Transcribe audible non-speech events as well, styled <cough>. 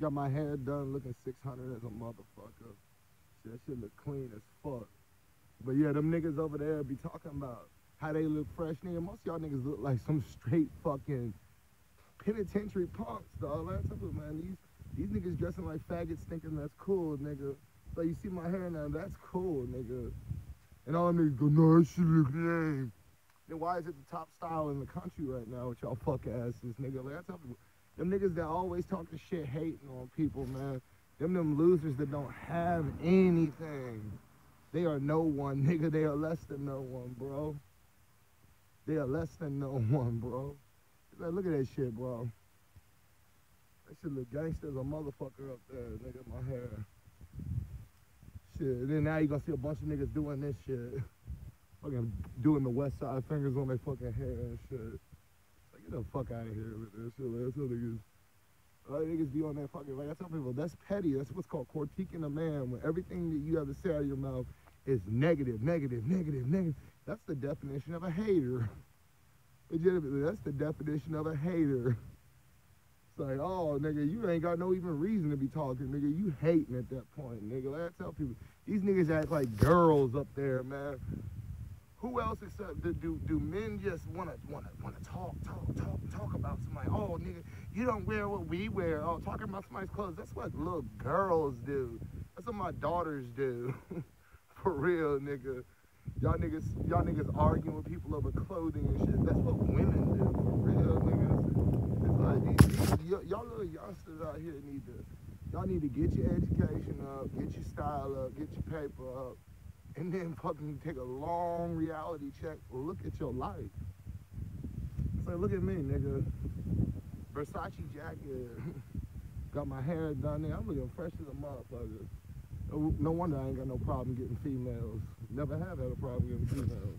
Got my hair done looking 600 as a motherfucker. That shit look clean as fuck. But yeah, them niggas over there be talking about how they look fresh. Nigga, most of y'all niggas look like some straight fucking penitentiary punks, dog. Like, I tell you, man, these these niggas dressing like faggots thinking that's cool, nigga. So you see my hair now, that's cool, nigga. And all them niggas go, no, that shit look lame. Then why is it the top style in the country right now with y'all fuck asses, nigga? Like I tell people, them niggas that always talking shit, hating on people, man. Them them losers that don't have anything. They are no one, <laughs> nigga. They are less than no one, bro. They are less than no <laughs> one, bro. Look at that shit, bro. That shit look gangster as a motherfucker up there, nigga, my hair. Shit, and then now you gonna see a bunch of niggas doing this shit. Fucking doing the west side fingers on their fucking hair and shit. Get the fuck out of here with this shit. That's what niggas. All niggas be on that fucking, like I tell people, that's petty. That's what's called critiquing a man when everything that you have to say out of your mouth is negative, negative, negative, negative. That's the definition of a hater. <laughs> Legitimately, that's the definition of a hater. It's like, oh, nigga, you ain't got no even reason to be talking, nigga. You hating at that point, nigga. Like I tell people, these niggas act like girls up there, man. Who else except uh, do do, do men just wanna wanna wanna talk, talk, talk, talk about somebody? Oh, nigga, you don't wear what we wear. Oh, talking about somebody's clothes. That's what little girls do. That's what my daughters do. <laughs> For real, nigga. Y'all niggas, y'all niggas arguing with people over clothing and shit. That's what women do. For real, niggas. It's like these, these, y'all little youngsters out here need to, y'all need to get your education up, get your style up, get your paper up, and then fucking take a long reality check. Look at your life. It's like, look at me, nigga. Versace jacket. <laughs> Got my hair done there. I'm looking fresh as a motherfucker. No, no wonder I ain't got no problem getting females. Never have had a problem getting females.